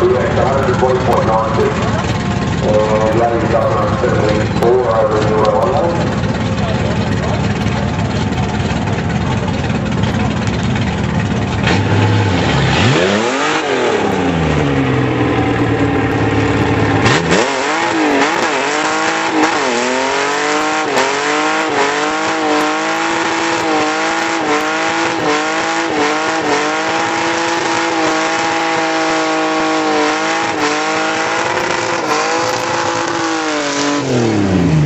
BX 120.92. And yeah, you got on 74 over in UL Música